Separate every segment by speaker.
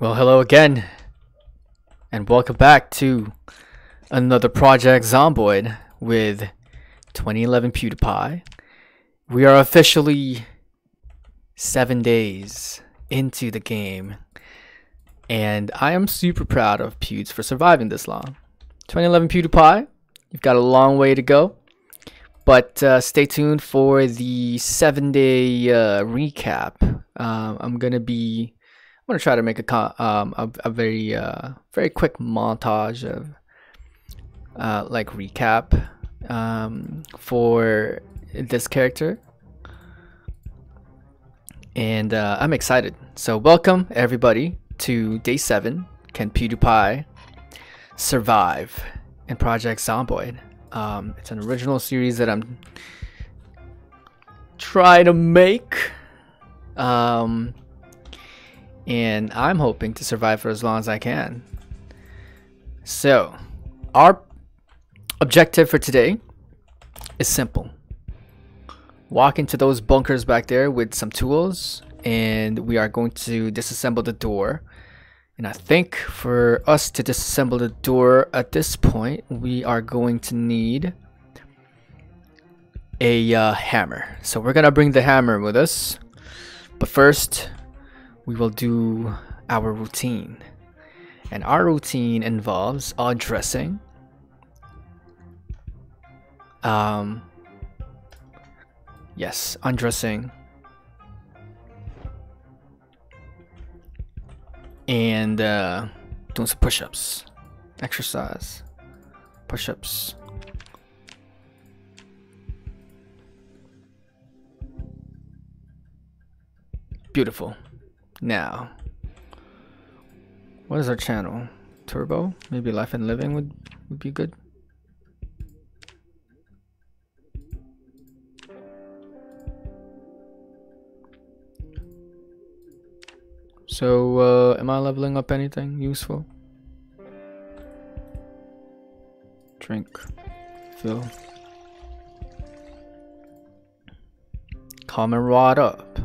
Speaker 1: Well, hello again, and welcome back to another Project Zomboid with 2011 PewDiePie. We are officially seven days into the game, and I am super proud of Pewds for surviving this long. 2011 PewDiePie, you've got a long way to go, but uh, stay tuned for the seven day uh, recap. Um, I'm gonna be I'm gonna try to make a um, a, a, very uh, very quick montage of uh, like recap um, for this character, and uh, I'm excited. So welcome everybody to day seven. Can PewDiePie survive in Project Zomboid? Um, it's an original series that I'm trying to make. Um, and I'm hoping to survive for as long as I can. So, our objective for today is simple. Walk into those bunkers back there with some tools, and we are going to disassemble the door. And I think for us to disassemble the door at this point, we are going to need a uh, hammer. So we're gonna bring the hammer with us. But first, we will do our routine. And our routine involves undressing. Um, yes, undressing. And uh, doing some push-ups. Exercise. Push-ups. Beautiful. Now, what is our channel? Turbo? Maybe Life and Living would, would be good. So, uh, am I leveling up anything useful? Drink. Fill. Common rod up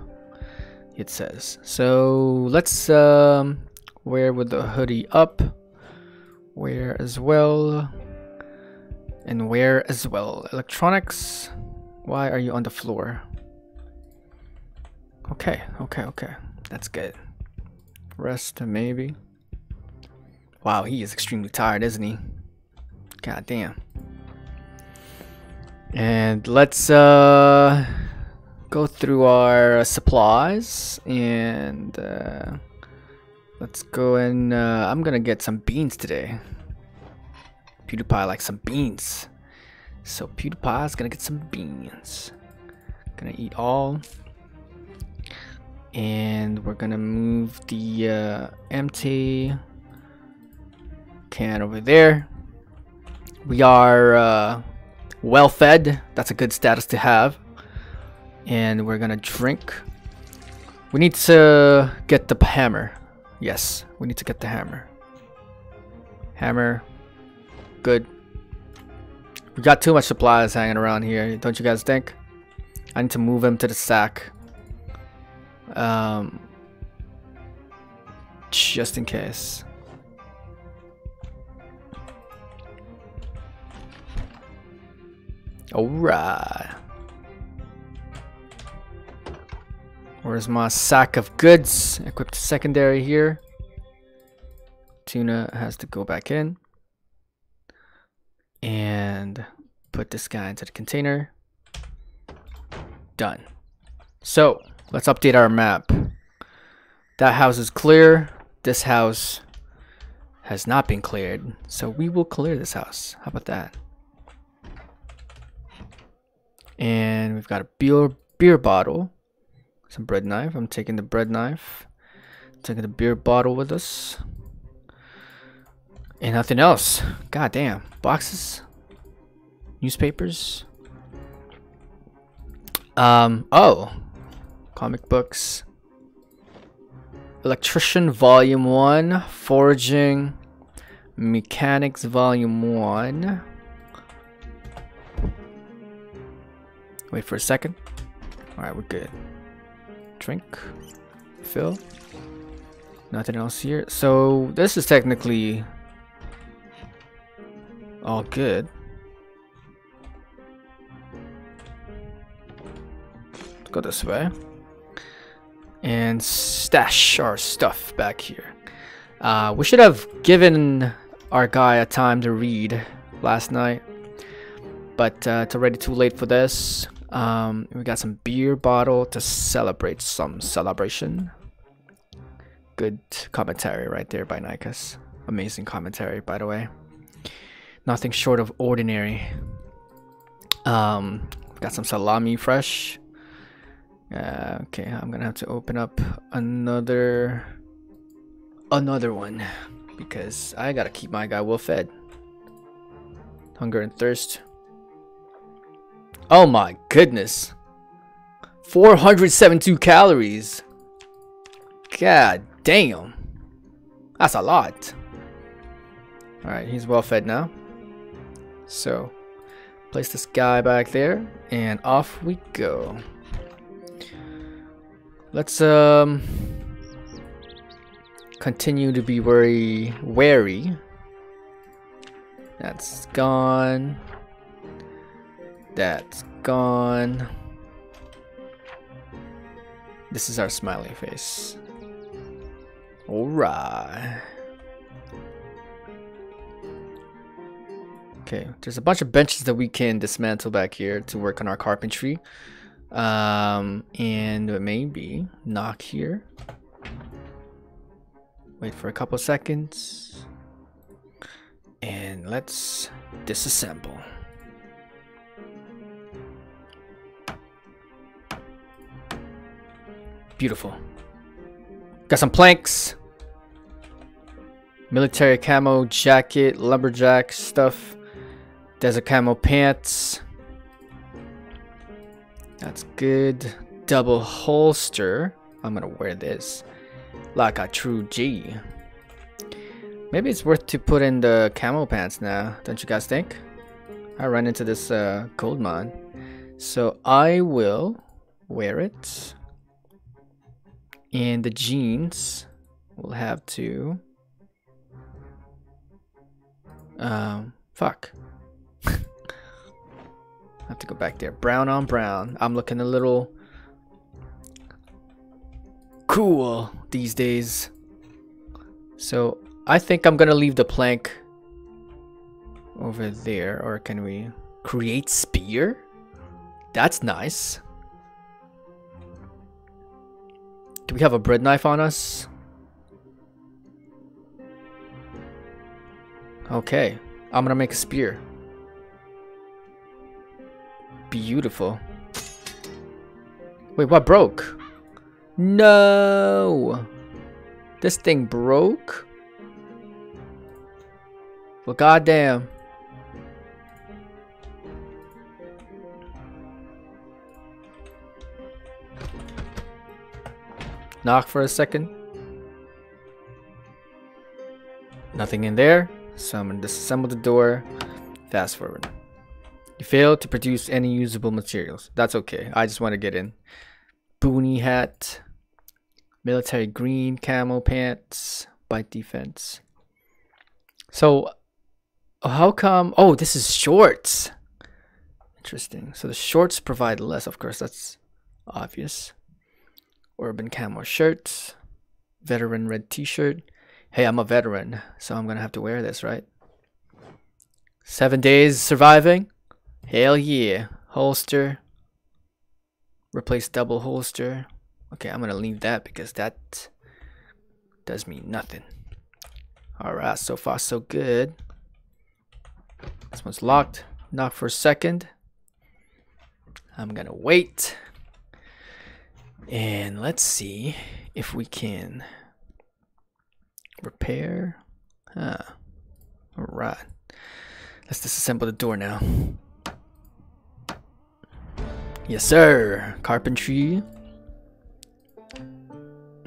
Speaker 1: it says. So let's um, wear with the hoodie up, wear as well, and wear as well. Electronics, why are you on the floor? Okay, okay, okay. That's good. Rest, maybe. Wow, he is extremely tired, isn't he? God damn. And let's uh go through our supplies and uh, let's go and uh, I'm gonna get some beans today. PewDiePie likes some beans. So PewDiePie's gonna get some beans. Gonna eat all. And we're gonna move the uh, empty can over there. We are uh, well fed. That's a good status to have and we're gonna drink. We need to get the hammer. Yes, we need to get the hammer. Hammer. Good. We got too much supplies hanging around here, don't you guys think? I need to move him to the sack. Um, just in case. Alright. Where's my sack of goods? Equipped secondary here. Tuna has to go back in. And put this guy into the container. Done. So, let's update our map. That house is clear. This house has not been cleared. So we will clear this house. How about that? And we've got a beer, beer bottle. Bread knife. I'm taking the bread knife. Taking the beer bottle with us. And nothing else. God damn. Boxes. Newspapers. Um, oh. Comic books. Electrician Volume 1. Foraging. Mechanics Volume 1. Wait for a second. Alright, we're good. Drink. Fill. Nothing else here. So this is technically all good. Let's go this way. And stash our stuff back here. Uh, we should have given our guy a time to read last night. But uh, it's already too late for this. Um, we got some beer bottle to celebrate some celebration. Good commentary right there by Neichus. Amazing commentary, by the way. Nothing short of ordinary. Um, got some salami fresh. Uh, okay, I'm gonna have to open up another another one because I gotta keep my guy well fed. Hunger and thirst. Oh my goodness. 472 calories. God damn. That's a lot. Alright, he's well fed now. So, place this guy back there, and off we go. Let's, um, continue to be very wary. That's gone. That's gone. This is our smiley face. Alright. Okay, there's a bunch of benches that we can dismantle back here to work on our carpentry. Um, and maybe knock here. Wait for a couple seconds. And let's disassemble. Beautiful. Got some planks. Military camo jacket, lumberjack stuff. Desert camo pants. That's good. Double holster. I'm gonna wear this like a true G. Maybe it's worth to put in the camo pants now, don't you guys think? I ran into this uh, gold mine. So I will wear it. And the jeans will have to... Um, fuck. I have to go back there. Brown on brown. I'm looking a little cool these days. So I think I'm gonna leave the plank over there. Or can we create spear? That's nice. Do we have a bread knife on us? Okay, I'm gonna make a spear. Beautiful. Wait, what broke? No! This thing broke? Well, goddamn. Knock for a second. Nothing in there. So I'm going to disassemble the door. Fast forward. You failed to produce any usable materials. That's okay. I just want to get in. Boonie hat. Military green camo pants. Bite defense. So how come... Oh, this is shorts. Interesting. So the shorts provide less. Of course, that's obvious. Urban camo shirts, veteran red t-shirt. Hey, I'm a veteran, so I'm gonna have to wear this, right? Seven days surviving? Hell yeah. Holster. Replace double holster. Okay, I'm gonna leave that because that does mean nothing. Alright, so far so good. This one's locked. Knock for a second. I'm gonna wait. And let's see if we can repair. Huh. Alright. Let's disassemble the door now. Yes, sir. Carpentry.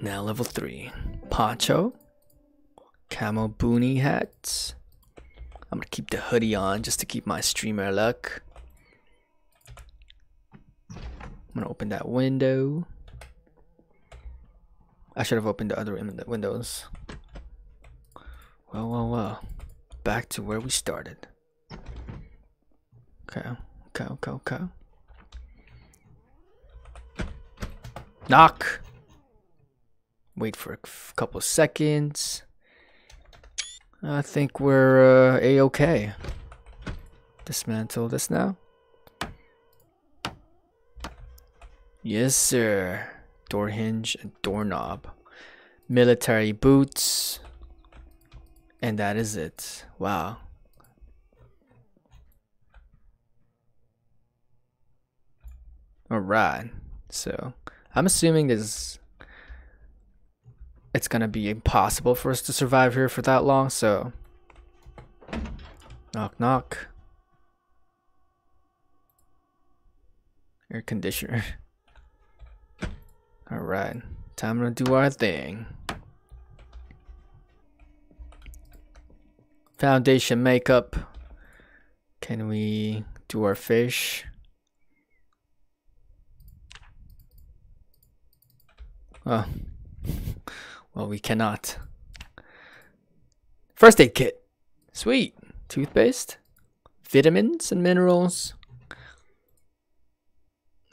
Speaker 1: Now level 3. Poncho. Camo boonie hats. I'm gonna keep the hoodie on just to keep my streamer luck. I'm gonna open that window. I should have opened the other windows. Well, well, well. Back to where we started. Okay, okay, okay, okay. Knock. Wait for a couple seconds. I think we're uh, a-okay. Dismantle this now. Yes, sir. Door hinge and doorknob. Military boots. And that is it. Wow. Alright. So, I'm assuming this it's gonna be impossible for us to survive here for that long, so knock knock. Air conditioner. Alright, time to do our thing. Foundation makeup. Can we do our fish? Oh. Well, we cannot. First aid kit. Sweet. Toothpaste. Vitamins and minerals.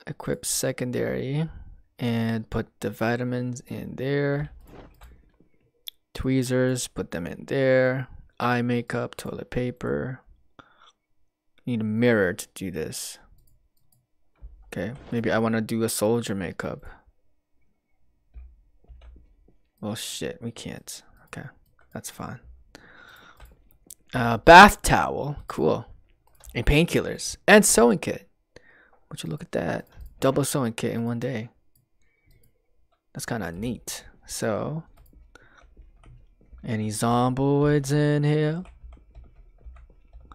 Speaker 1: Equip secondary. And put the vitamins in there. Tweezers. Put them in there. Eye makeup. Toilet paper. Need a mirror to do this. Okay. Maybe I want to do a soldier makeup. Well, shit, we can't. Okay, that's fine. Uh, bath towel, cool. And painkillers and sewing kit. Would you look at that? Double sewing kit in one day. That's kind of neat. So, any zomboids in here?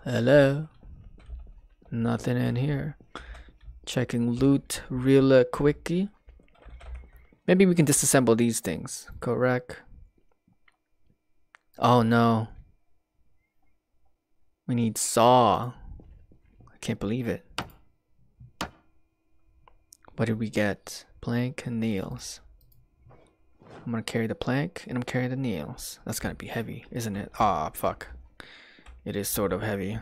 Speaker 1: Hello? Nothing in here. Checking loot real quickly. Maybe we can disassemble these things. Correct. Oh no. We need saw. I can't believe it. What did we get? Plank and nails. I'm gonna carry the plank and I'm carrying the nails. That's gonna be heavy, isn't it? Ah, oh, fuck. It is sort of heavy.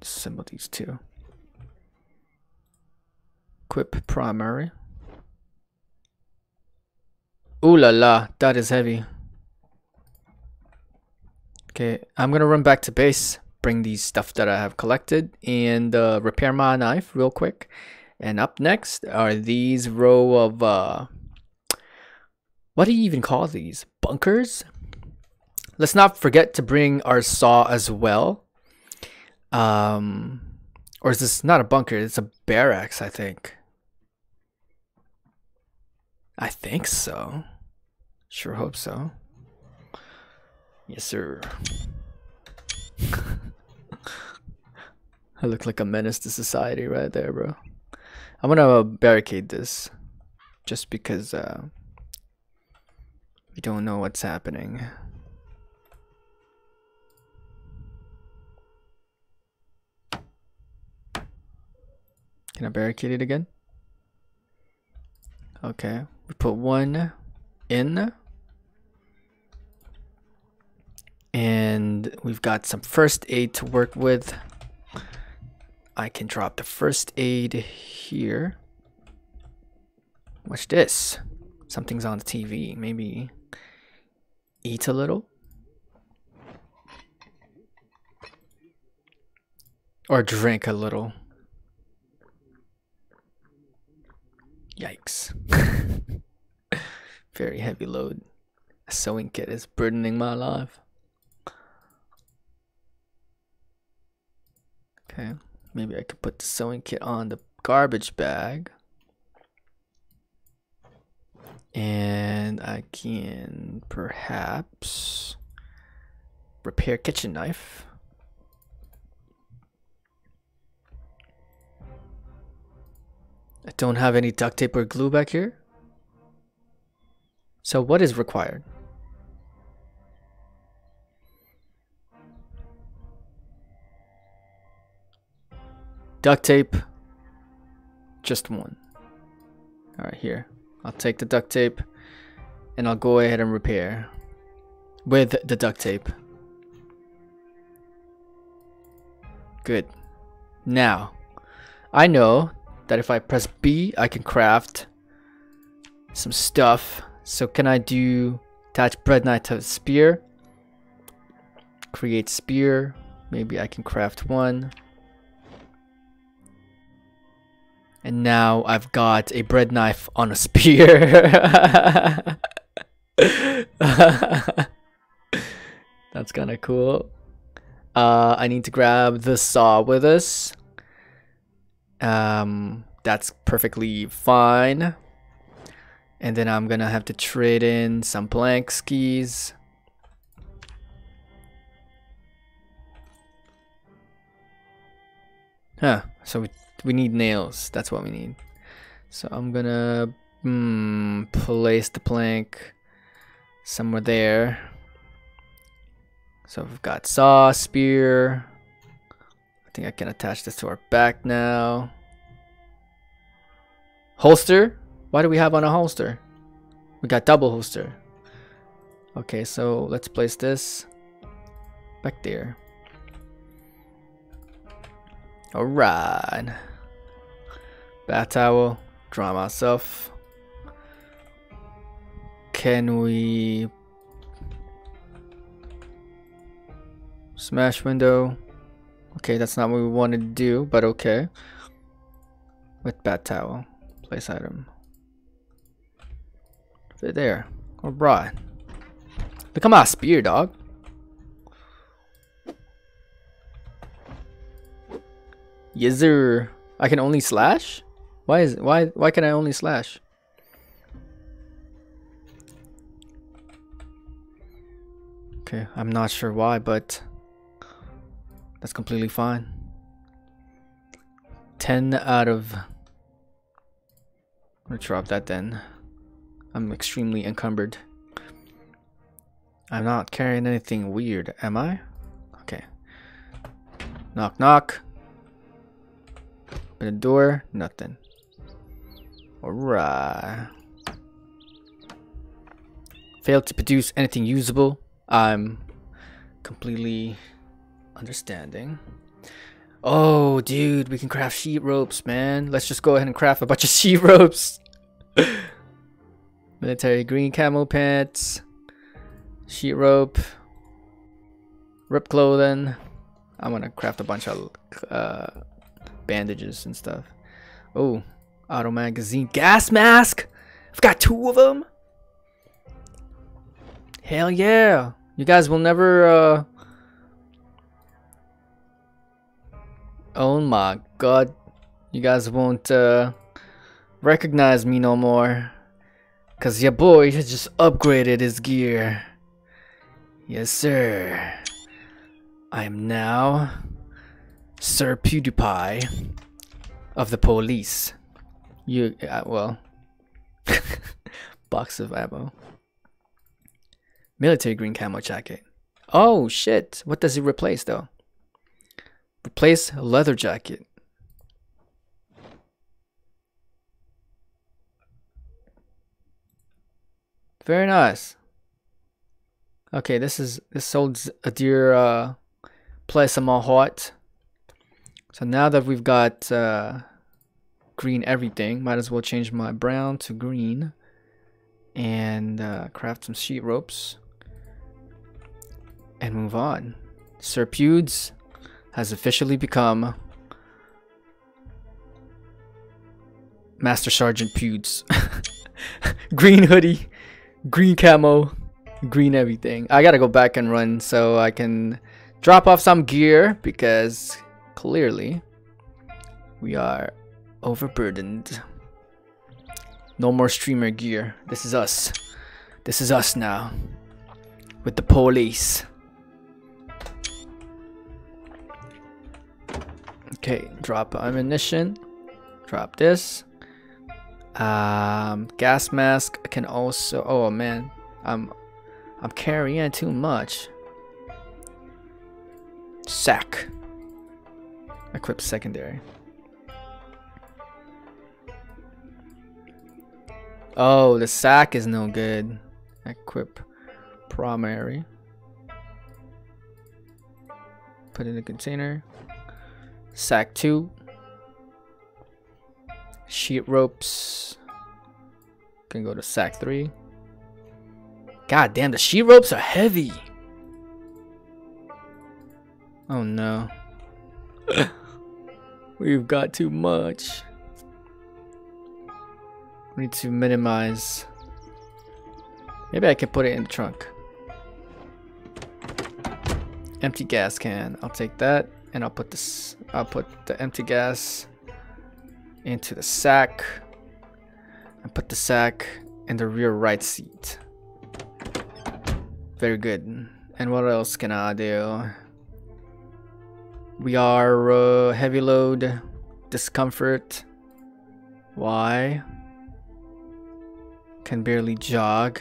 Speaker 1: Disassemble these two. Equip primary. Ooh la la, that is heavy. Okay, I'm gonna run back to base, bring these stuff that I have collected, and uh, repair my knife real quick. And up next are these row of, uh, what do you even call these? Bunkers? Let's not forget to bring our saw as well. Um, or is this not a bunker? It's a barracks, I think. I think so. Sure hope so. Yes, sir. I look like a menace to society right there, bro. I'm gonna barricade this just because uh, we don't know what's happening. Can I barricade it again? Okay, we put one in. And we've got some first aid to work with. I can drop the first aid here. Watch this. Something's on the TV. Maybe eat a little. Or drink a little. Yikes. Very heavy load. A sewing kit is burdening my life. Okay, maybe I could put the sewing kit on the garbage bag. And I can perhaps repair kitchen knife. I don't have any duct tape or glue back here. So what is required? Duct tape, Just one. Alright, here. I'll take the duct tape and I'll go ahead and repair with the duct tape. Good. Now, I know that if I press B, I can craft some stuff. So can I do attach bread knife to spear? Create spear. Maybe I can craft one. And now I've got a bread knife on a spear. That's kind of cool. Uh, I need to grab the saw with us. Um, that's perfectly fine. And then I'm gonna have to trade in some blank skis. Huh, so we, we need nails. That's what we need. So I'm gonna mm, place the plank somewhere there. So we've got saw, spear. I think I can attach this to our back now. Holster? Why do we have on a holster? We got double holster. Okay, so let's place this back there. Alright. Bath towel. Draw myself. Can we smash window? Okay, that's not what we wanted to do, but okay. With bat towel. Place item. Fit there. Alright. Look at my spear, dog. Yes. I can only slash? Why is why why can I only slash? Okay, I'm not sure why, but that's completely fine. 10 out of... I'm gonna drop that then. I'm extremely encumbered. I'm not carrying anything weird, am I? Okay. Knock, knock. Open the door. Nothing. Alright. Failed to produce anything usable. I'm completely understanding. Oh, dude, we can craft sheet ropes, man. Let's just go ahead and craft a bunch of sheet ropes. Military green camo pants, sheet rope, rip clothing. I'm gonna craft a bunch of uh, bandages and stuff. Oh, auto magazine, gas mask. I've got two of them. Hell yeah! You guys will never. Uh... Oh my god, you guys won't uh, recognize me no more. Cause your boy has just upgraded his gear. Yes, sir. I am now Sir PewDiePie of the police. You, uh, well, box of ammo. Military green camo jacket. Oh shit, what does it replace though? Replace leather jacket. Very nice. Okay, this is this holds a dear uh, place in my heart. So now that we've got uh, green everything, might as well change my brown to green and uh, craft some sheet ropes and move on. Sir Pewds has officially become Master Sergeant Pewds. green hoodie green camo, green everything. I gotta go back and run so I can drop off some gear because clearly we are overburdened. No more streamer gear. This is us. This is us now. With the police. Okay, drop ammunition. Drop this. Um, gas mask I can also. Oh man, I'm I'm carrying too much. Sack. Equip secondary. Oh, the sack is no good. Equip primary. Put in the container. Sack 2. Sheet ropes. Can go to sack 3. God damn, the sheet ropes are heavy. Oh no. We've got too much. We need to minimize. Maybe I can put it in the trunk. Empty gas can. I'll take that and I'll put this I'll put the empty gas into the sack. And put the sack in the rear right seat. Very good. And what else can I do? We are uh, heavy load, discomfort. Why? Can barely jog.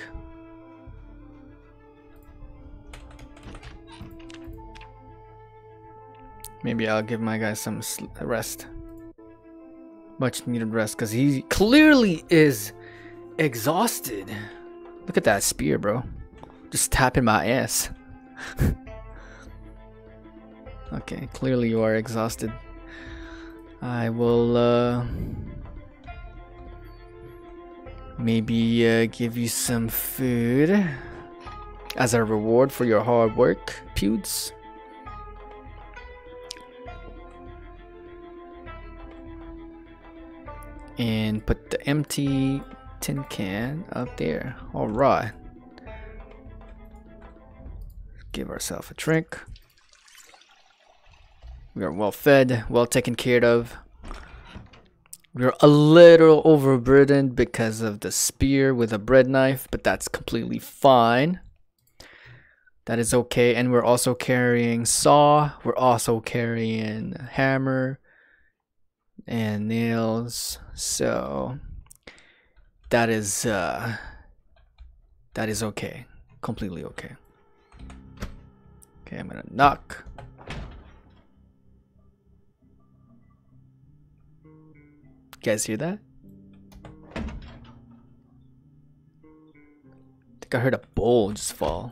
Speaker 1: Maybe I'll give my guy some rest. Much needed rest because he clearly is exhausted. Look at that spear, bro. Just tapping my ass. okay, clearly you are exhausted. I will uh, maybe uh, give you some food as a reward for your hard work, Pewds. and put the empty tin can up there. All right. Give ourselves a drink. We are well fed, well taken care of. We're a little overburdened because of the spear with a bread knife, but that's completely fine. That is okay. And we're also carrying saw. We're also carrying hammer and nails. So that is uh that is okay. Completely okay. Okay, I'm gonna knock. Guys hear that? I think I heard a bowl just fall.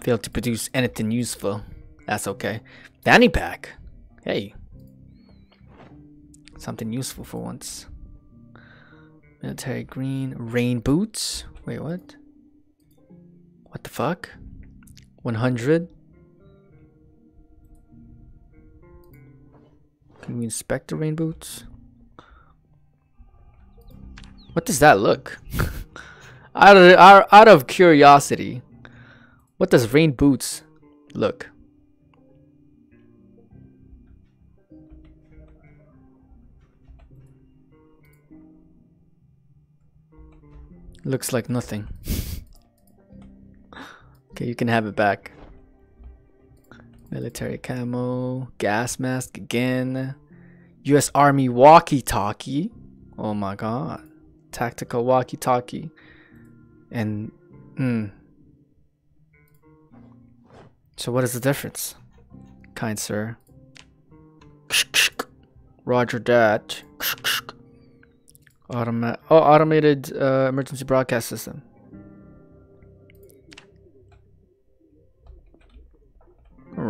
Speaker 1: Failed to produce anything useful. That's okay. Fanny pack. Hey. Something useful for once. Military green. Rain boots. Wait, what? What the fuck? 100? Can we inspect the rain boots? What does that look? out, of, out of curiosity, what does rain boots look? Looks like nothing. okay, you can have it back. Military camo, gas mask again. US Army walkie-talkie. Oh my god. Tactical walkie-talkie. And, hmm. So what is the difference? Kind sir. Roger that. Automa oh, automated uh, emergency broadcast system.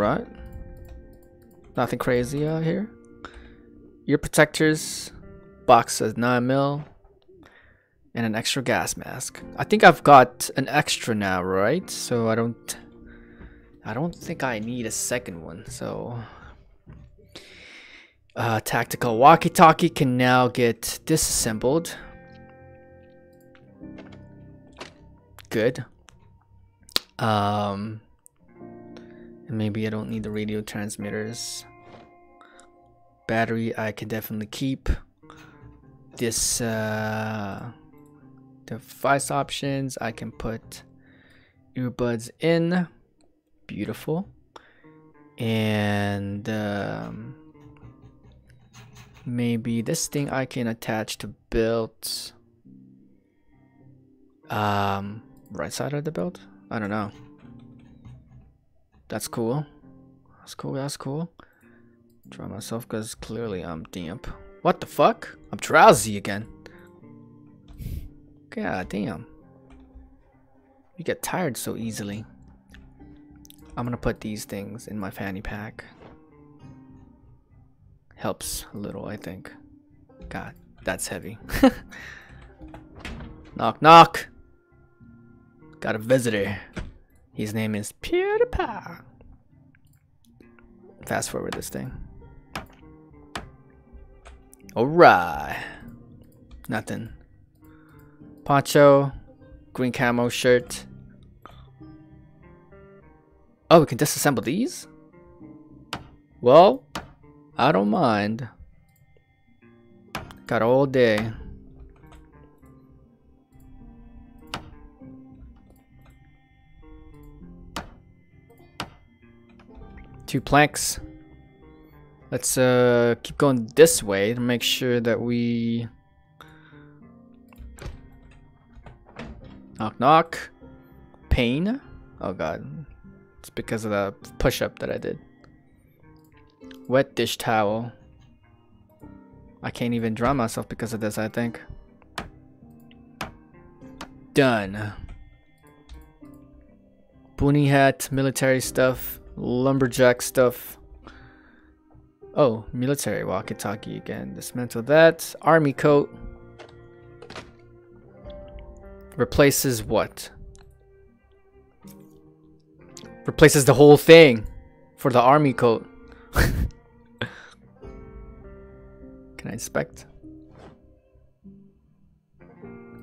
Speaker 1: Alright. Nothing crazy out here. Ear protectors. Box says 9 mil. And an extra gas mask. I think I've got an extra now, right? So I don't... I don't think I need a second one, so uh, tactical walkie-talkie can now get disassembled. Good. Um, and maybe I don't need the radio transmitters. Battery I can definitely keep. This uh, device options I can put earbuds in. Beautiful. And um, maybe this thing I can attach to belt um right side of the belt I don't know that's cool that's cool that's cool Dry myself because clearly I'm damp. What the fuck? I'm drowsy again. God damn. You get tired so easily. I'm gonna put these things in my fanny pack. Helps a little, I think. God, that's heavy. knock, knock! Got a visitor. His name is PewDiePie. Fast forward this thing. Alright. Nothing. Poncho. Green camo shirt. Oh, we can disassemble these? Well, I don't mind. Got all day. Two planks. Let's uh, keep going this way to make sure that we... Knock knock. Pain? Oh god. It's because of the push-up that I did. Wet dish towel. I can't even dry myself because of this, I think. Done. Boonie hat, military stuff, lumberjack stuff. Oh, military walkie-talkie again. Dismantle that. Army coat. Replaces what? Replaces the whole thing for the army coat. Can I inspect?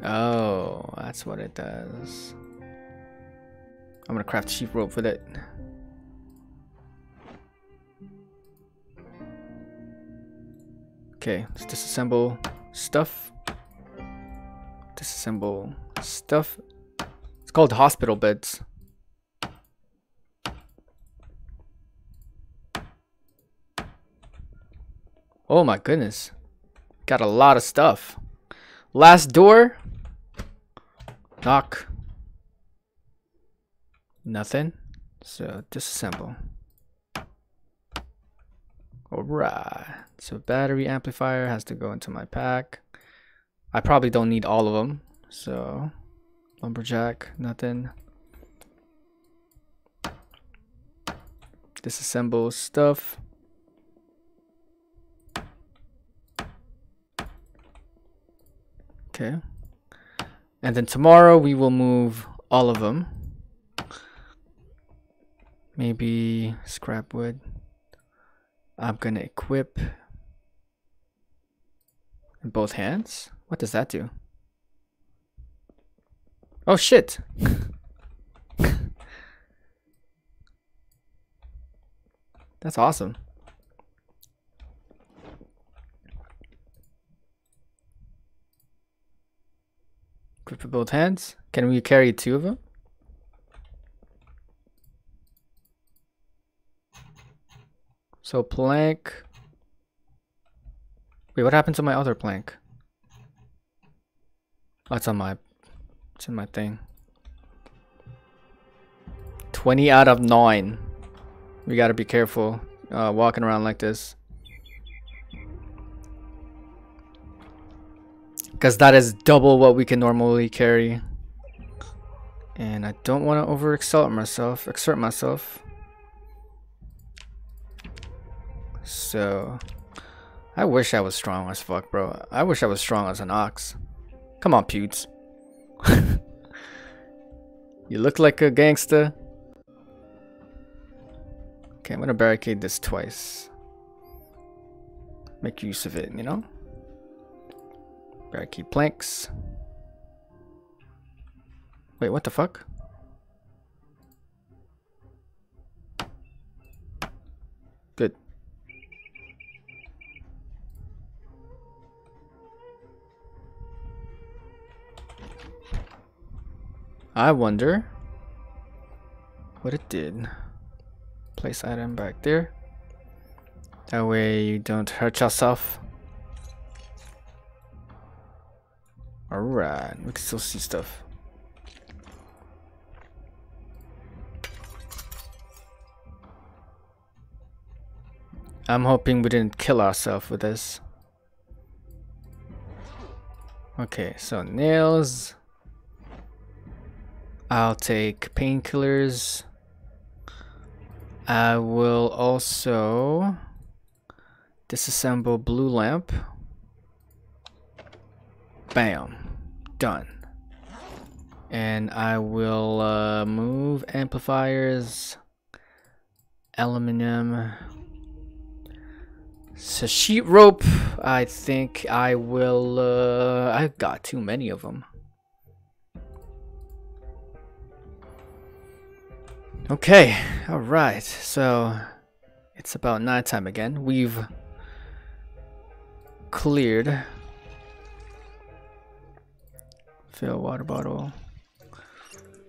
Speaker 1: Oh, that's what it does. I'm gonna craft sheet rope with it. Okay, let's disassemble stuff. Disassemble stuff. It's called hospital beds. Oh my goodness. Got a lot of stuff. Last door. Knock. Nothing. So disassemble. Alright. So battery amplifier has to go into my pack. I probably don't need all of them. So lumberjack, nothing. Disassemble stuff. Okay. And then tomorrow we will move all of them. Maybe scrap wood. I'm gonna equip in both hands. What does that do? Oh shit! That's awesome. Equip with both hands. Can we carry two of them? So plank. Wait, what happened to my other plank? Oh, it's on my, it's in my thing. 20 out of 9. We gotta be careful uh, walking around like this. Because that is double what we can normally carry. And I don't want to over exert myself, exert myself. So, I wish I was strong as fuck, bro. I wish I was strong as an ox. Come on, Pewds. you look like a gangster. Okay, I'm gonna barricade this twice. Make use of it, you know? Barricade planks. Wait, what the fuck? Good. I wonder what it did. Place item back there. That way you don't hurt yourself. Alright, we can still see stuff. I'm hoping we didn't kill ourselves with this. Okay, so nails. I'll take painkillers. I will also disassemble blue lamp. Bam. Done. And I will uh, move amplifiers, aluminum. So sheet rope, I think I will, uh, I've got too many of them. Okay, alright, so it's about nighttime again. We've cleared. Fill water bottle.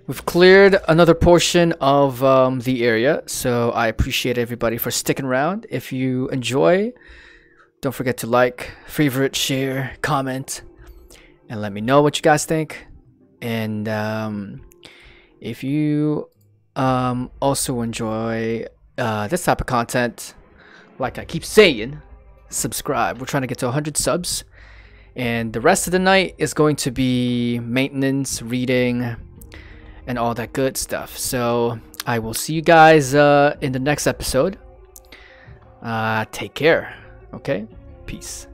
Speaker 1: We've cleared another portion of um, the area, so I appreciate everybody for sticking around. If you enjoy, don't forget to like, favorite, share, comment, and let me know what you guys think. And um, if you um, also enjoy uh, this type of content, like I keep saying, subscribe. We're trying to get to 100 subs. And the rest of the night is going to be maintenance, reading, and all that good stuff. So I will see you guys uh, in the next episode. Uh, take care. Okay? Peace.